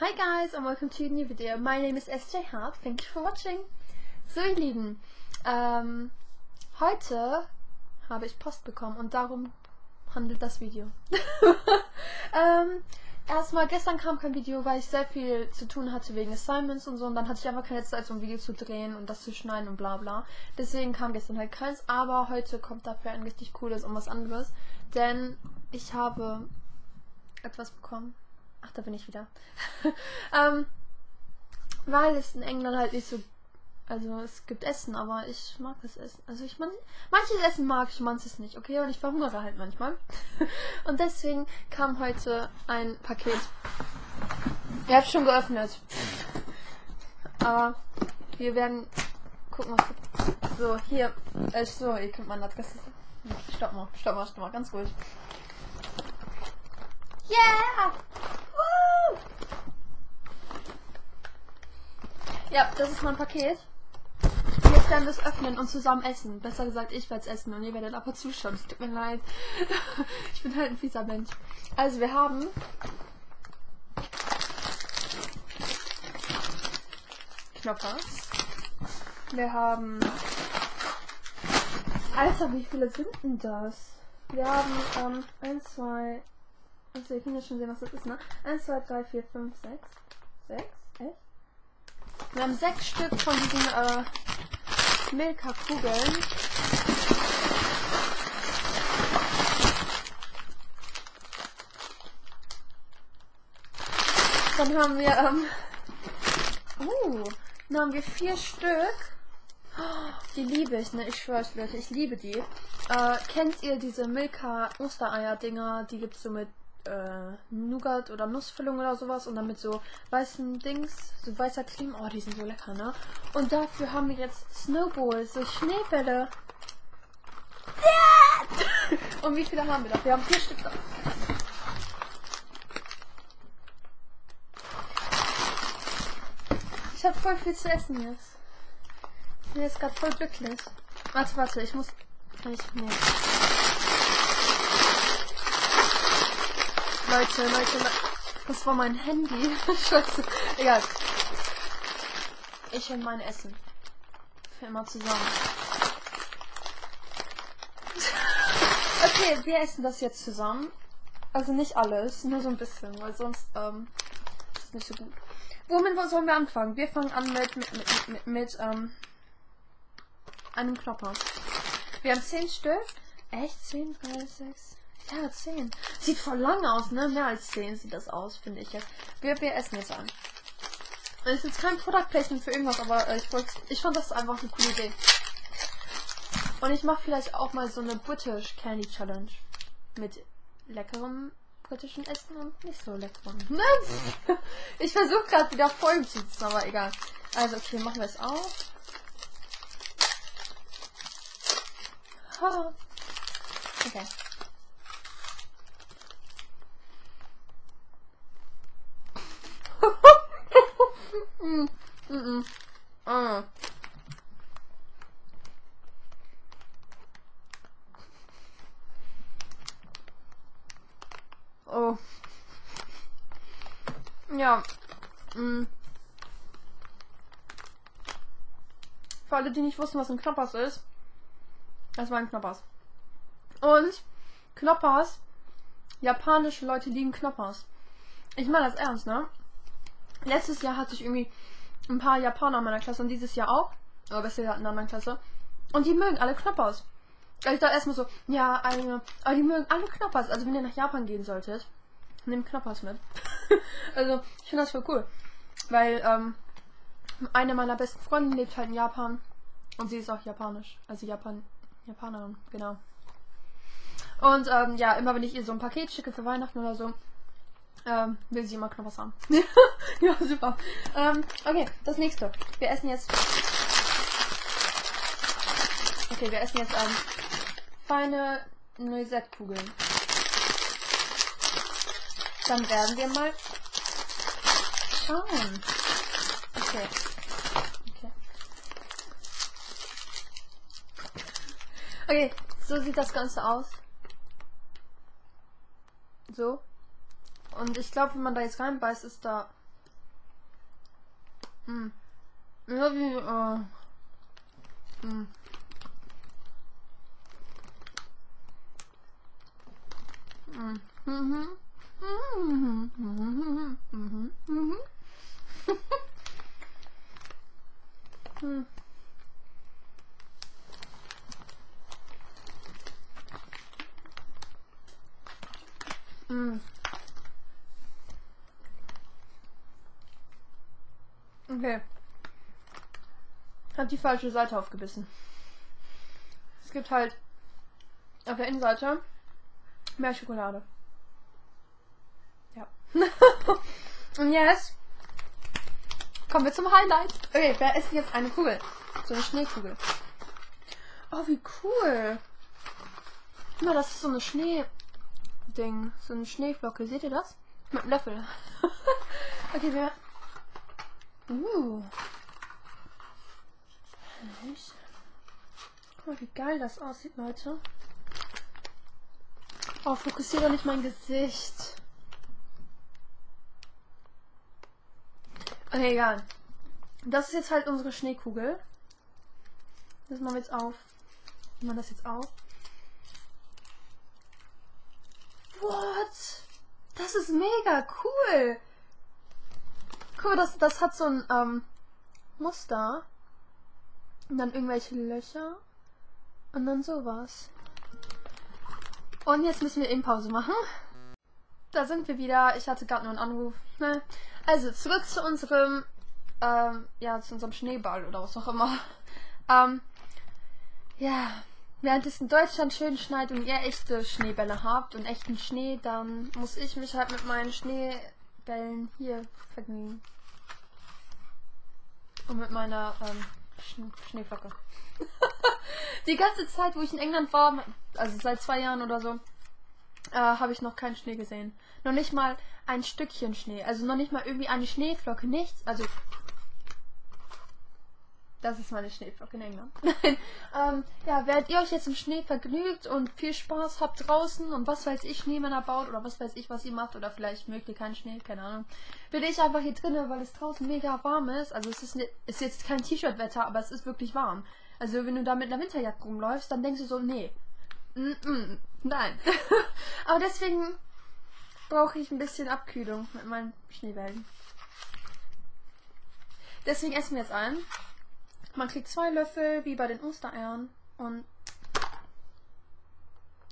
Hi guys and welcome to a new video. My name is SJ Hart. Thank you for watching. So ihr Lieben, ähm, heute habe ich Post bekommen und darum handelt das Video. ähm, erstmal, gestern kam kein Video, weil ich sehr viel zu tun hatte wegen Assignments und so und dann hatte ich einfach keine Zeit, so ein Video zu drehen und das zu schneiden und bla bla. Deswegen kam gestern halt keins, aber heute kommt dafür ein richtig cooles und was anderes, denn ich habe etwas bekommen. Ach, da bin ich wieder. ähm, weil es in England halt nicht so also es gibt Essen, aber ich mag das Essen. Also ich man, manches Essen mag ich, manches nicht, okay? Und ich verhungere halt manchmal. Und deswegen kam heute ein Paket. Ihr habt schon geöffnet. Aber wir werden gucken, was. So, hier. Äh, so, ihr könnt mal Adresse. Stopp mal, stopp mal, stopp mal, ganz ruhig. Yeah! Ja, das ist mein Paket. Jetzt werden wir es öffnen und zusammen essen. Besser gesagt, ich werde es essen und ihr werdet aber zuschauen. Es tut mir leid. ich bin halt ein fieser Mensch. Also, wir haben Knoppers. Wir haben. Alter, wie viele sind denn das? Wir haben ähm, 1, 2. Also, ihr könnt ja schon sehen, was das ist, ne? 1, 2, 3, 4, 5, 6. 6? Echt? Wir haben sechs Stück von diesen äh, Milka-Kugeln. Dann haben wir, ähm, oh, dann haben wir vier Stück. Die liebe ich, ne? Ich schwör's, Leute, ich liebe die. Äh, kennt ihr diese Milka Ostereier-Dinger? Die gibt's so mit äh, Nougat oder Nussfüllung oder sowas und dann mit so weißen Dings, so weißer Creme. Oh, die sind so lecker, ne? Und dafür haben wir jetzt Snowballs, so Schneebälle. Yeah! und wie viele haben wir da? Wir haben vier Stück da. Ich habe voll viel zu essen jetzt. Ich bin jetzt gerade voll glücklich. Warte, warte, ich muss. Ich, nee. Leute, Leute, Leute. Das war mein Handy. Scheiße. Egal. Ich und mein Essen. Für immer zusammen. okay, wir essen das jetzt zusammen. Also nicht alles, nur so ein bisschen, weil sonst ähm, ist es nicht so gut. Womit sollen wir anfangen? Wir fangen an mit, mit, mit, mit, mit ähm, einem Klopper. Wir haben 10 Stück. Echt? 10, 3, 6. Ja, 10. Sieht voll lang aus, ne? Mehr als 10 sieht das aus, finde ich jetzt. Wir, wir essen jetzt an. Das ist jetzt kein Product Placement für irgendwas, aber äh, ich, wollt, ich fand das einfach eine coole Idee. Und ich mache vielleicht auch mal so eine British Candy Challenge. Mit leckerem britischen Essen und nicht so leckerem. ich versuche gerade wieder Folgen zu sitzen, aber egal. Also, okay, machen wir es auf. Okay. Mm, mm, mm. Uh. Oh. Ja. Mm. Für alle, die nicht wussten, was ein Knoppers ist. Das war ein Knoppers. Und Knoppers. Japanische Leute lieben Knoppers. Ich meine das ernst, ne? Letztes Jahr hatte ich irgendwie ein paar Japaner in meiner Klasse und dieses Jahr auch. Aber besser gesagt in einer anderen Klasse. Und die mögen alle Knoppers. Also ich dachte erstmal so, ja, eine, aber die mögen alle Knoppers. Also wenn ihr nach Japan gehen solltet, nehmt Knoppers mit. also ich finde das voll cool. Weil ähm, eine meiner besten Freundinnen lebt halt in Japan. Und sie ist auch japanisch. Also Japan, Japanerin, genau. Und ähm, ja, immer wenn ich ihr so ein Paket schicke für Weihnachten oder so, ähm, will sie immer Knoppers haben. ja, super. Ähm, okay, das nächste. Wir essen jetzt. Okay, wir essen jetzt ähm, feine Noisette-Kugeln. Dann werden wir mal schauen. Okay. Okay. Okay, so sieht das Ganze aus. So. Und ich glaube, wenn man da jetzt reinbeißt, ist da Mm. Ja, wie, äh. Mhm. Mhm. Mhm. Mhm. Mhm. Hm. Mm. Okay. Hab die falsche Seite aufgebissen. Es gibt halt auf der Innenseite mehr Schokolade. Ja. Und jetzt kommen wir zum Highlight. Okay, wer isst jetzt eine Kugel? So eine Schneekugel. Oh, wie cool. Guck mal, das ist so eine Schnee-Ding. So eine Schneeflocke. Seht ihr das? Mit einem Löffel. okay, wir. Uh. Guck mal, wie geil das aussieht, Leute. Oh, fokussiere nicht mein Gesicht. Okay, egal. Das ist jetzt halt unsere Schneekugel. Das machen wir jetzt auf. Machen wir das jetzt auf. What? Das ist mega cool. Cool, das, das hat so ein ähm, Muster. Und dann irgendwelche Löcher. Und dann sowas. Und jetzt müssen wir eben Pause machen. Da sind wir wieder. Ich hatte gerade nur einen Anruf. Ne? Also, zurück zu unserem, ähm, ja, zu unserem Schneeball oder was auch immer. Ähm, ja, während es in Deutschland schön schneit und ihr echte Schneebälle habt und echten Schnee, dann muss ich mich halt mit meinen Schneebällen hier vergnügen. Und mit meiner ähm, Sch Schneeflocke. Die ganze Zeit, wo ich in England war, also seit zwei Jahren oder so, äh, habe ich noch keinen Schnee gesehen. Noch nicht mal ein Stückchen Schnee. Also noch nicht mal irgendwie eine Schneeflocke, nichts. Also. Das ist meine Schneeflocke in England. ähm, ja, während ihr euch jetzt im Schnee vergnügt und viel Spaß habt draußen und was weiß ich, Schneemänner baut oder was weiß ich, was ihr macht oder vielleicht mögt ihr keinen Schnee, keine Ahnung, bin ich einfach hier drinnen, weil es draußen mega warm ist. Also es ist, ne, ist jetzt kein T-Shirt-Wetter, aber es ist wirklich warm. Also wenn du da mit einer Winterjacke rumläufst, dann denkst du so, nee, mm -mm, nein. aber deswegen brauche ich ein bisschen Abkühlung mit meinen Schneebällen. Deswegen essen wir jetzt ein. Man kriegt zwei Löffel, wie bei den Ostereiern. Und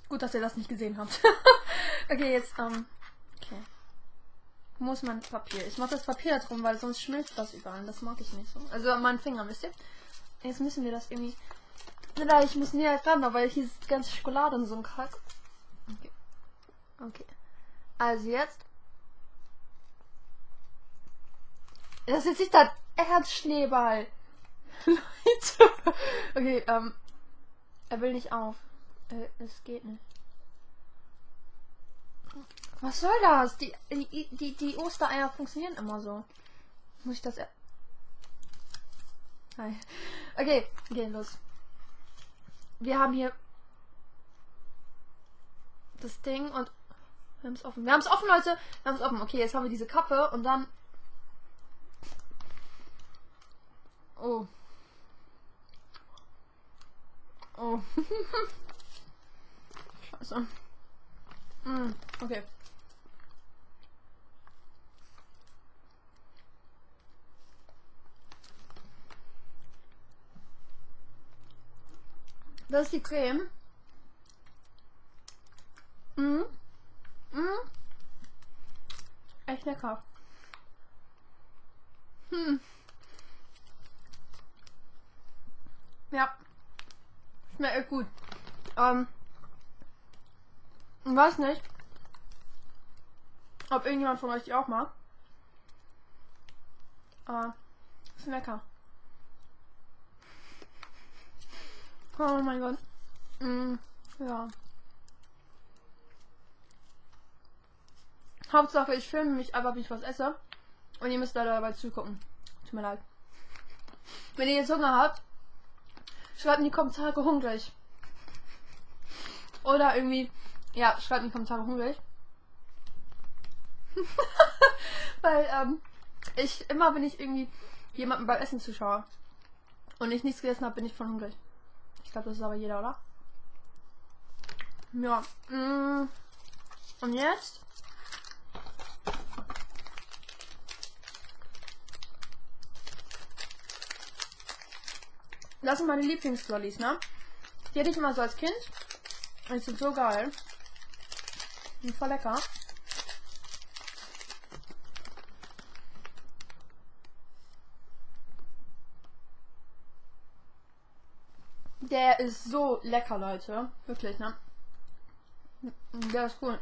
gut, dass ihr das nicht gesehen habt. okay, jetzt, ähm, okay. Muss man Papier. Ich mache das Papier drum, weil sonst schmilzt das überall. Das mag ich nicht so. Also an meinen Fingern, wisst ihr? Jetzt müssen wir das irgendwie. Nein, ich muss näher ran, weil hier ist ganze Schokolade und so ein Kack. Okay. Okay. Also jetzt. Das ist jetzt nicht der Erdschneeball. Leute. Okay, ähm. Er will nicht auf. Äh, es geht nicht. Was soll das? Die, die, die, die Ostereier funktionieren immer so. Muss ich das... Er Hi. Okay, gehen los. Wir haben hier das Ding und wir haben es offen. Wir haben es offen, Leute. Wir haben es offen. Okay, jetzt haben wir diese Kappe und dann. Oh. Oh. Scheiße. Mm, okay. Das ist die Creme. Mhm. Mhm. Echt lecker. Hm. Ja. Schmeckt echt gut. Ähm. Ich weiß nicht, ob irgendjemand von euch die auch mag. Aber ist lecker. Oh mein Gott. Mm, ja. Hauptsache, ich filme mich aber, wie ich was esse. Und ihr müsst leider dabei zugucken. Tut mir leid. Wenn ihr jetzt Hunger habt, schreibt in die Kommentare hungrig. Oder irgendwie, ja, schreibt in die Kommentare hungrig. Weil, ähm, ich, immer wenn ich irgendwie jemanden beim Essen zuschaue und ich nichts gegessen habe, bin ich von hungrig. Ich glaube, das ist aber jeder, oder? Ja. Mm. Und jetzt? Das sind meine Lieblingslollis, ne? Die hatte ich immer so als Kind. Und die sind so geil. Und voll lecker. Der ist so lecker, Leute. Wirklich, ne? Der ist cool.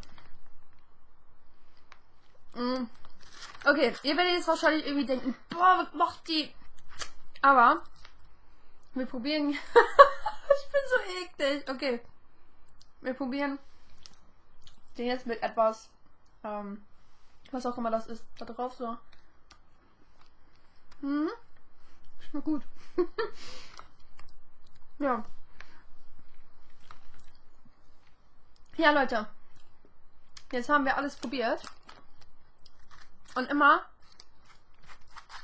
Mm. Okay, ihr werdet jetzt wahrscheinlich irgendwie denken, boah, was macht die? Aber wir probieren. ich bin so eklig. Okay. Wir probieren den jetzt mit etwas, ähm, was auch immer das ist, da drauf so. Mhm. Schmeckt gut. ja. Ja, Leute. Jetzt haben wir alles probiert. Und immer,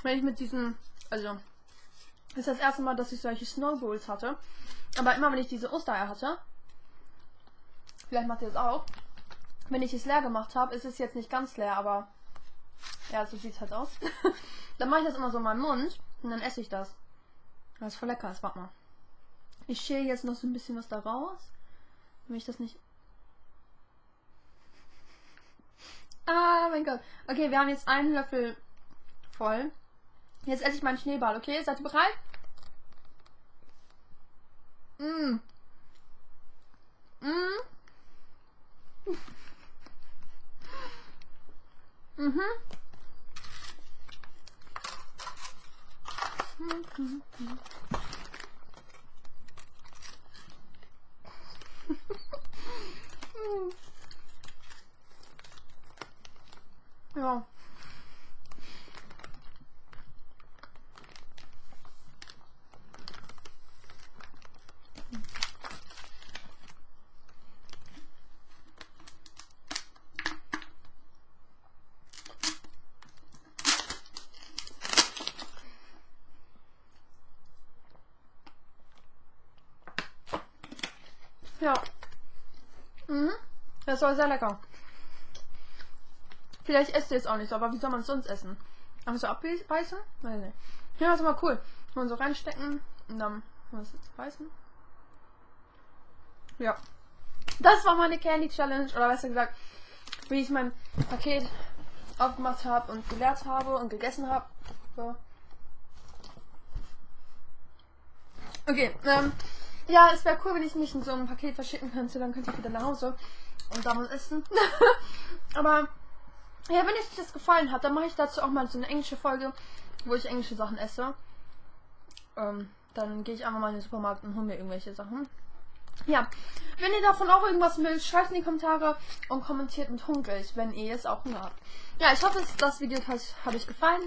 wenn ich mit diesen, also das ist das erste Mal, dass ich solche Snowballs hatte. Aber immer wenn ich diese Ostereier hatte, vielleicht macht ihr das auch, wenn ich es leer gemacht habe, ist es jetzt nicht ganz leer, aber ja, so sieht es halt aus. dann mache ich das immer so in meinen Mund und dann esse ich das. Das ist voll lecker, das warte mal. Ich schäle jetzt noch so ein bisschen was da raus, damit ich das nicht... Ah, mein Gott. Okay, wir haben jetzt einen Löffel voll. Jetzt esse ich meinen Schneeball, okay? Seid ihr bereit? Mm. Mm. Mhm. Mhm. ja. Ja. Mhm. Das war sehr lecker. Vielleicht esst ihr es auch nicht, aber wie soll man es sonst essen? Einfach so abbeißen? Nein, nein. Ja, das mal cool. Man so reinstecken und dann es jetzt beißen. Ja. Das war meine Candy Challenge, oder besser gesagt, wie ich mein Paket aufgemacht habe und geleert habe und gegessen habe. So. Okay, ähm, ja, es wäre cool, wenn ich mich in so einem Paket verschicken könnte. Dann könnte ich wieder nach Hause und da was essen. Aber ja, wenn euch das gefallen hat, dann mache ich dazu auch mal so eine englische Folge, wo ich englische Sachen esse. Ähm, dann gehe ich einfach mal in den Supermarkt und hole mir irgendwelche Sachen. Ja, wenn ihr davon auch irgendwas mögt, schreibt in die Kommentare und kommentiert mit hungrig, wenn ihr es auch nur habt. Ja, ich hoffe, das Video hat, hat euch gefallen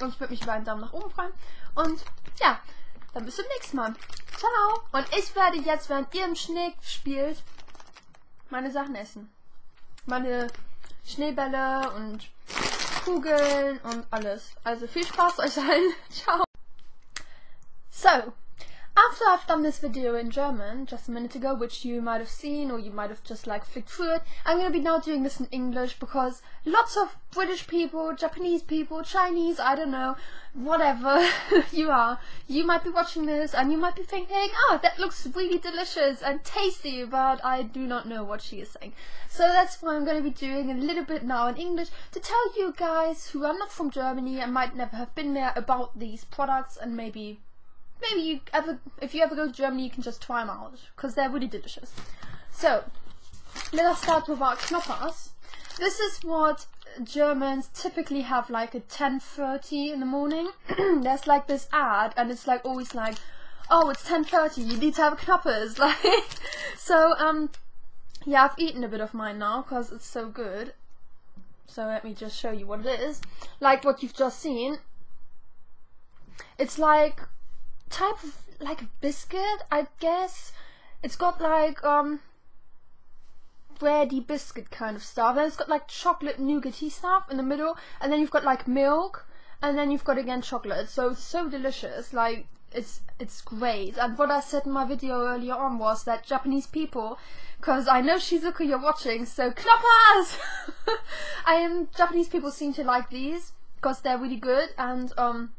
und ich würde mich über einen Daumen nach oben freuen. Und ja, dann bis zum nächsten Mal. Ciao. Und ich werde jetzt, während ihr im Schnee spielt, meine Sachen essen. Meine Schneebälle und Kugeln und alles. Also viel Spaß euch allen. Ciao. So, After I've done this video in German just a minute ago, which you might have seen or you might have just like flicked through it, I'm going to be now doing this in English because lots of British people, Japanese people, Chinese, I don't know, whatever you are, you might be watching this and you might be thinking, oh, that looks really delicious and tasty, but I do not know what she is saying. So that's why I'm going to be doing a little bit now in English to tell you guys who are not from Germany and might never have been there about these products and maybe maybe you ever, if you ever go to Germany, you can just try them out because they're really delicious. So, let us start with our knoppers. This is what Germans typically have like at 10.30 in the morning. There's like this ad and it's like always like, oh, it's 10.30, you need to have knoppers. Like, so, um, yeah, I've eaten a bit of mine now because it's so good. So let me just show you what it is. Like what you've just seen. It's like type of like biscuit, I guess. It's got like um bready biscuit kind of stuff. And it's got like chocolate nougaty stuff in the middle, and then you've got like milk, and then you've got again chocolate. So it's so delicious. Like it's it's great. And what I said in my video earlier on was that Japanese people, because I know Shizuka you're watching, so knoppers! I am Japanese people seem to like these because they're really good and um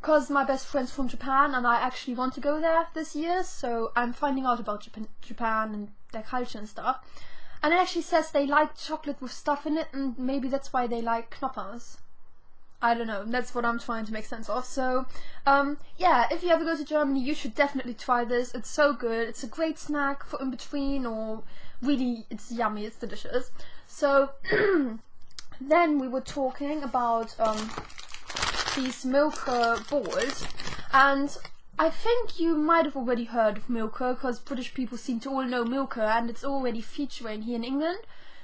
because my best friend's from Japan and I actually want to go there this year, so I'm finding out about Japan, Japan and their culture and stuff. And it actually says they like chocolate with stuff in it, and maybe that's why they like knoppers. I don't know, that's what I'm trying to make sense of. So, um, yeah, if you ever go to Germany, you should definitely try this. It's so good. It's a great snack for in between, or really, it's yummy, it's delicious. So, then we were talking about um, these Milka uh, balls, and I think you might have already heard of Milka, because British people seem to all know Milka, and it's already featuring here in England.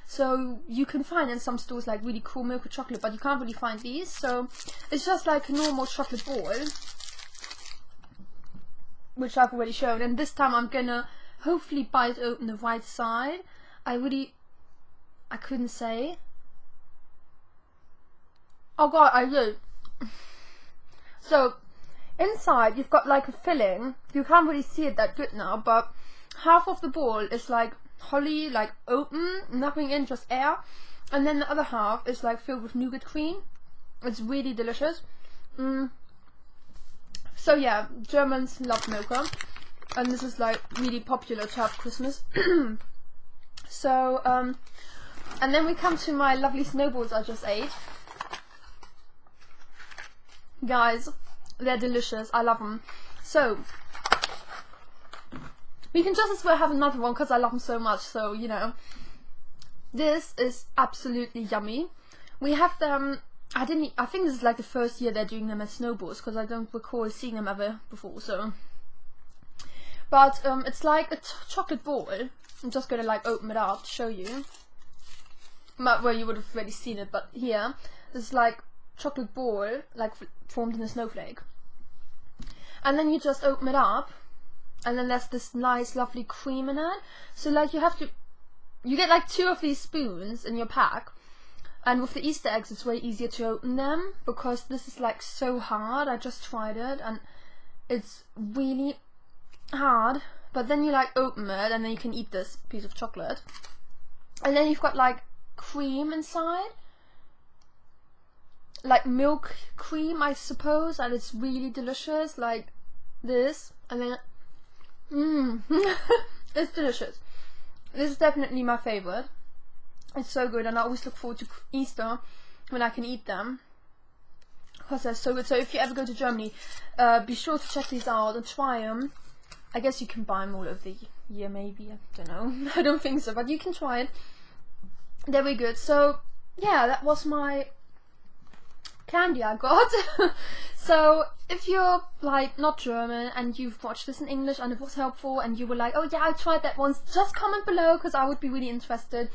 So you can find in some stores like really cool milk chocolate, but you can't really find these. So it's just like a normal chocolate ball, which I've already shown. And this time I'm gonna hopefully bite open the right side. I really, I couldn't say. Oh god, I did. So inside you've got like a filling. You can't really see it that good now, but half of the ball is like holly, like open, nothing in, just air. And then the other half is like filled with nougat cream. It's really delicious. Mm. So yeah, Germans love Milka. And this is like really popular to have Christmas. so, um, and then we come to my lovely snowballs I just ate. Guys, they're delicious. I love them. So, we can just as well have another one because I love them so much. So, you know. This is absolutely yummy. We have them... I didn't... I think this is like the first year they're doing them as snowballs because I don't recall seeing them ever before, so... But um, it's like a chocolate ball. I'm just gonna like open it up to show you. Where you would have already seen it, but here, it's like chocolate ball, like formed in a snowflake. And then you just open it up and then there's this nice lovely cream in it. So like you have to you get like two of these spoons in your pack and with the Easter eggs it's way easier to open them because this is like so hard. I just tried it and it's really hard. But then you like open it and then you can eat this piece of chocolate. And then you've got like cream inside like milk cream I suppose and it's really delicious like this and then Mmm. it's delicious. This is definitely my favorite. It's so good and I always look forward to Easter when I can eat them. Because they're so good. So if you ever go to Germany, uh, be sure to check these out and try them. I guess you can buy them all over the year maybe. I don't know. I don't think so. But you can try it. They're very good. So yeah, that was my candy I got. so if you're like not German and you've watched this in English and it was helpful and you were like, oh yeah, I tried that once, just comment below because I would be really interested.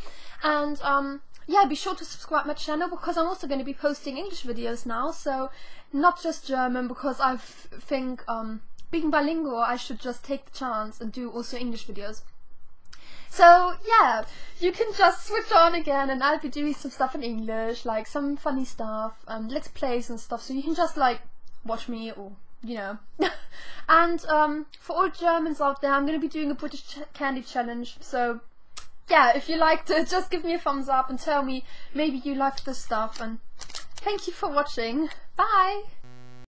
And um, yeah, be sure to subscribe my channel because I'm also going to be posting English videos now. So not just German because I think um, being bilingual, I should just take the chance and do also English videos. So yeah, you can just switch on again and I'll be doing some stuff in English, like some funny stuff and let's plays and stuff. So you can just like watch me or you know. and um, for all Germans out there, I'm going to be doing a British ch candy challenge. So yeah, if you liked it, just give me a thumbs up and tell me maybe you liked this stuff. And thank you for watching. Bye!